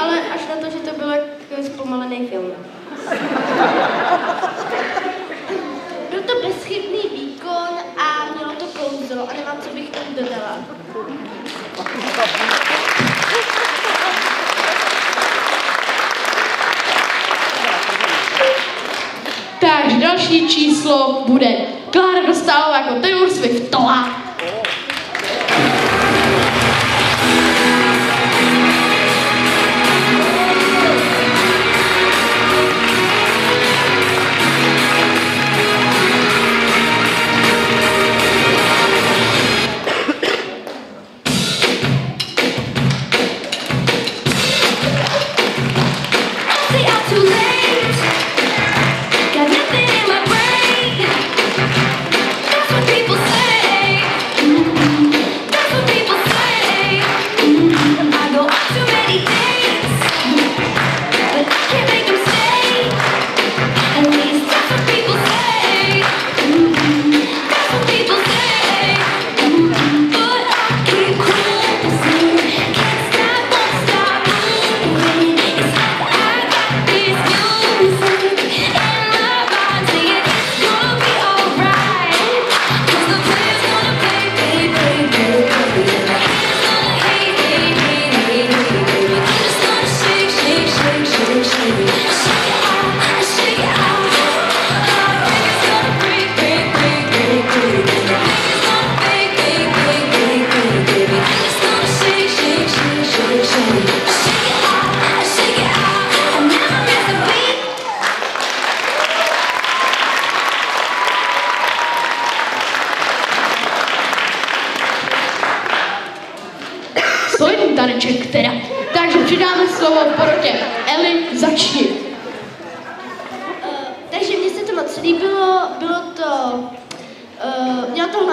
ale až na to, že to byl zpomalený film. Byl to bezchybný výkon a mělo to kouzlo a nemám, co bych tomu dodala. Takže další číslo bude Klára Dostálová jako Taylor Swift. Tola.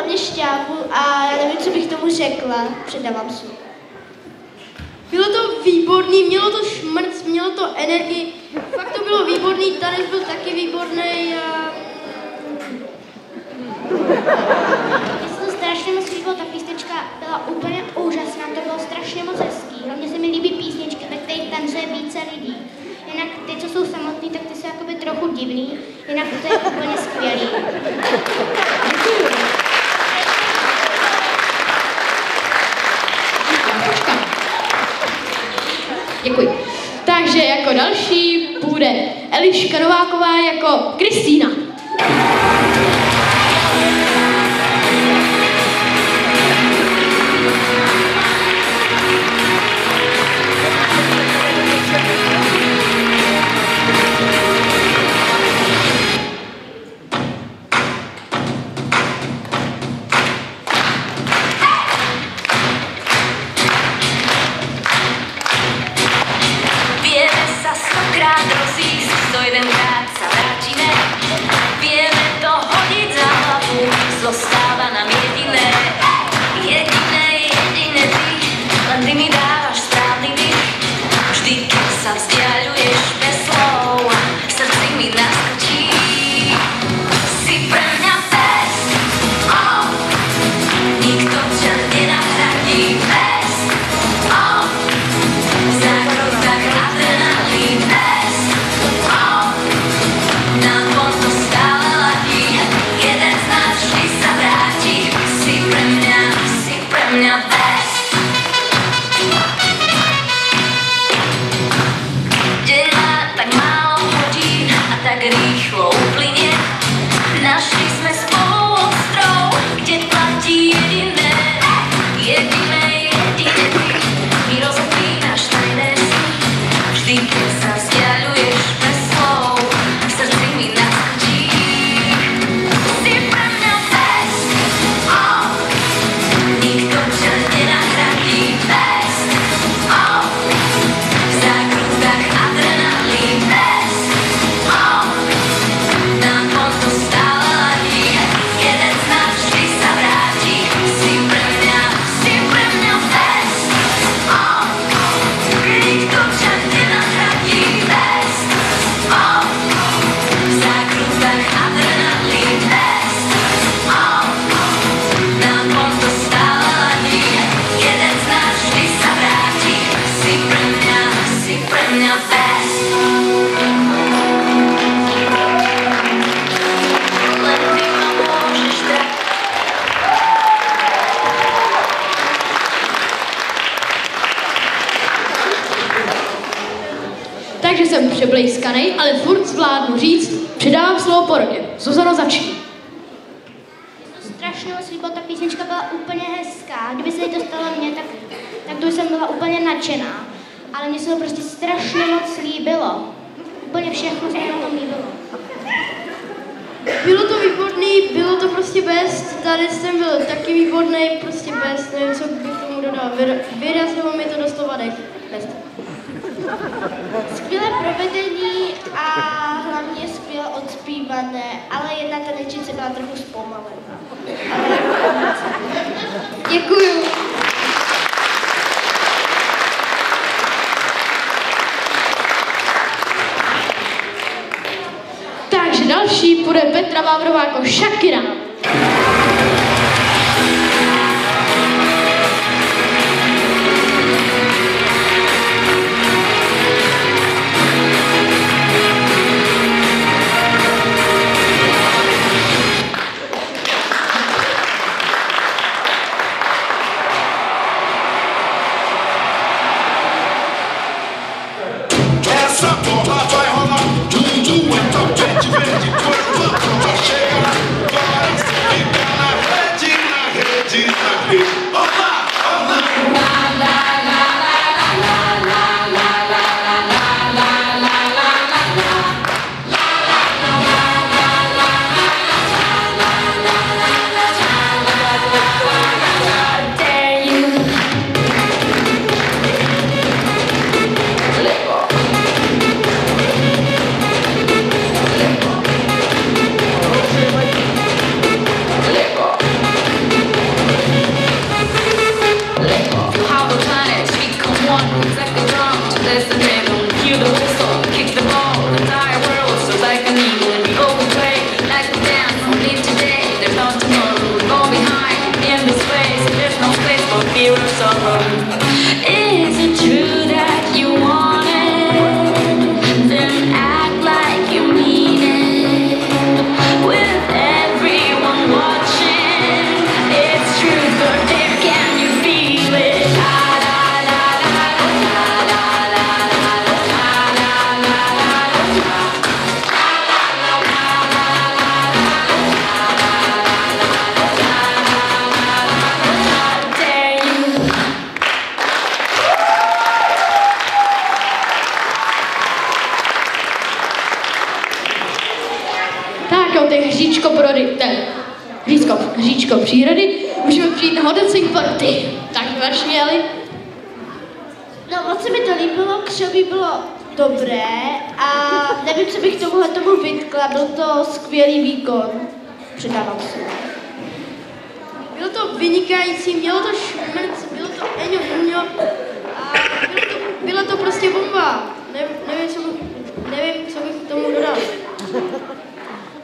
Hlavně šťávu a já nevím, co bych tomu řekla, předávám slovo. Bylo to výborný, mělo to šmrc, mělo to energii. Fakt to bylo výborný, tanec byl taky výborný. A... Mně se to strašně moc líbilo, ta písnička byla úplně úžasná, to bylo strašně moc hezký. Hlavně se mi líbí písničky, ve kterých tancuje více lidí. Jinak ty, co jsou samotní, tak ty jsou jakoby trochu divný, jinak to je úplně skvělý. Děkuji. Takže jako další bude Eliška Nováková jako Kristýna. Přeblejskanej, ale furt zvládnu říct, předávám slovo porodě. Zuzano, začni. To strašně moc líbilo, ta písnička byla úplně hezká. Kdyby se to stalo mně, tak, tak to jsem byla úplně nadšená. Ale mně se to prostě strašně moc líbilo. Úplně všechno se mi na tom líbilo. Bylo to výborný, bylo to prostě best, tady jsem byl taky výborný, prostě best, nevím, co bych tomu dodal. Vyra- Vyrazilo mi to do slova dech. Best. Skvělé provedení a hlavně skvěle odspívané, ale jedna tanečnice byla trochu zpomalená. Děkuju. Takže další bude Petra Vávrová jako Shakira. Is it true můžeme přijít na hodnocení poroty. Tak vaši Eli? No moc se mi to líbilo, křoví bylo dobré a nevím, co bych tomuhle tomu vytkla, byl to skvělý výkon. Předávám se. Bylo to vynikající, mělo to šmrc, bylo to eňo, a bylo to, byla to prostě bomba. Ne, nevím, co bych, nevím, co bych k tomu dodal.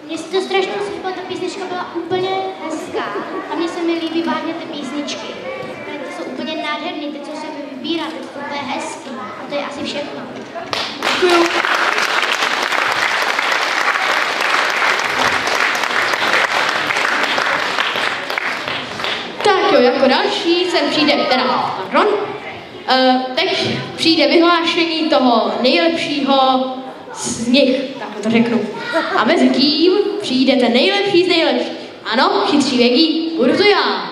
Mně se to strašně moc líbilo, ta písnička byla úplně hezká a mně se mi líbí hlavně ty písničky. Ty jsou úplně nádherný, ty, co se A to je asi všechno. Děkuju. Tak jo, jako další sem přijde, teda, pardon, uh, teď přijde vyhlášení toho nejlepšího z nich, tak to řeknu. A mezi tím přijde ten nejlepší z nejlepších. Ano, chytří vědí, budu to já.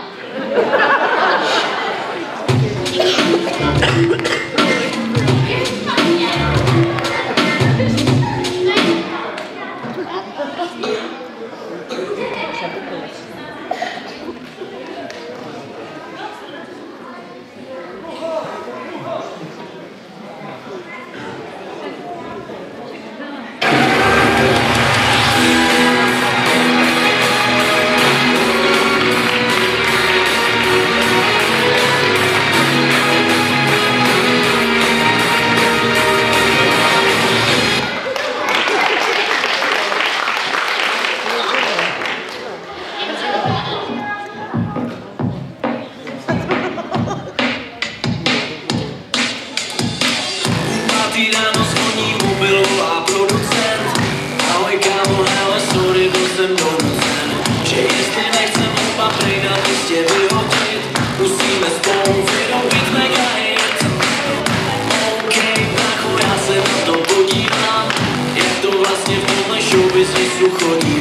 就可以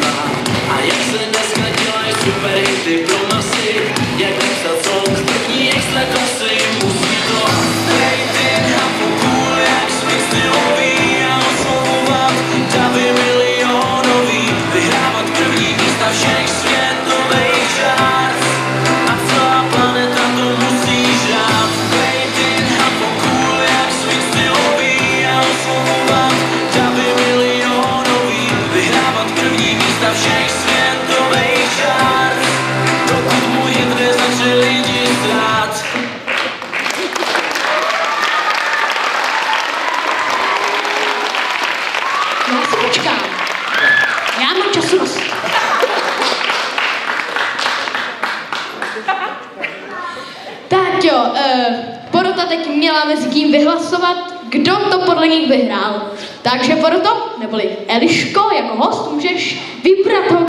parta teď měla mezi tím vyhlasovat, kdo to podle nich vyhrál. Takže proto, neboli Eliško, jako host, můžeš vybrat